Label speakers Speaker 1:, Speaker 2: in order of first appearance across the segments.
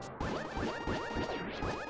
Speaker 1: What?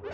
Speaker 1: What?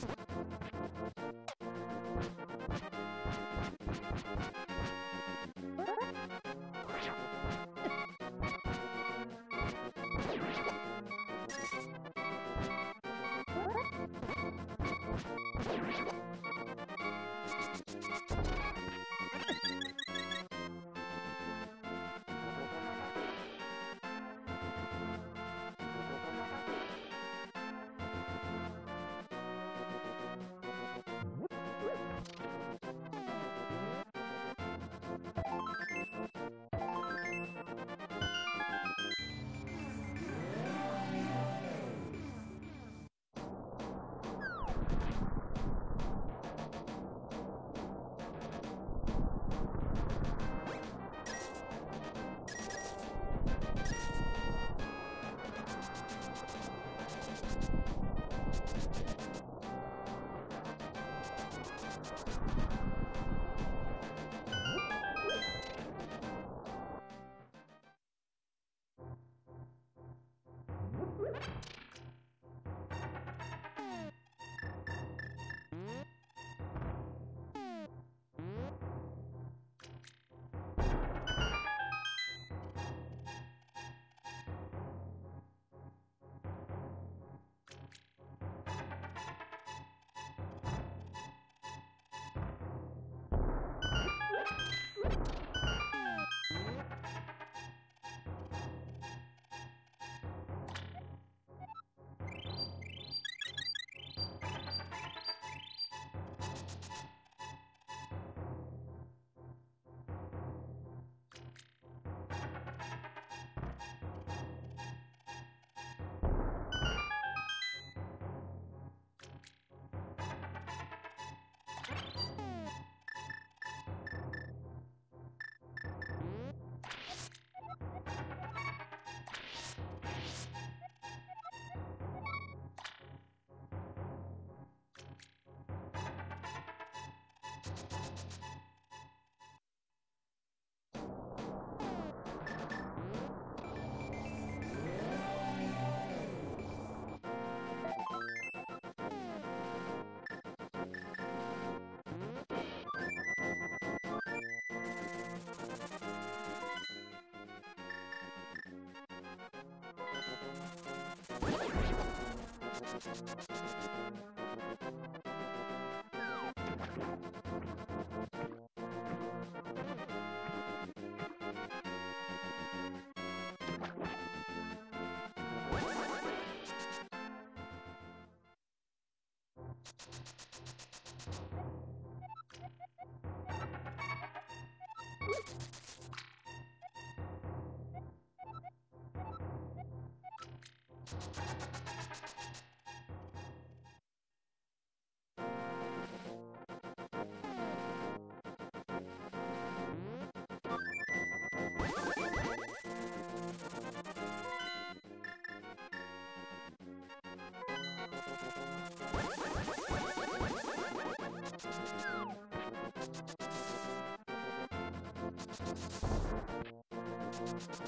Speaker 1: you フフフフ。Thank you.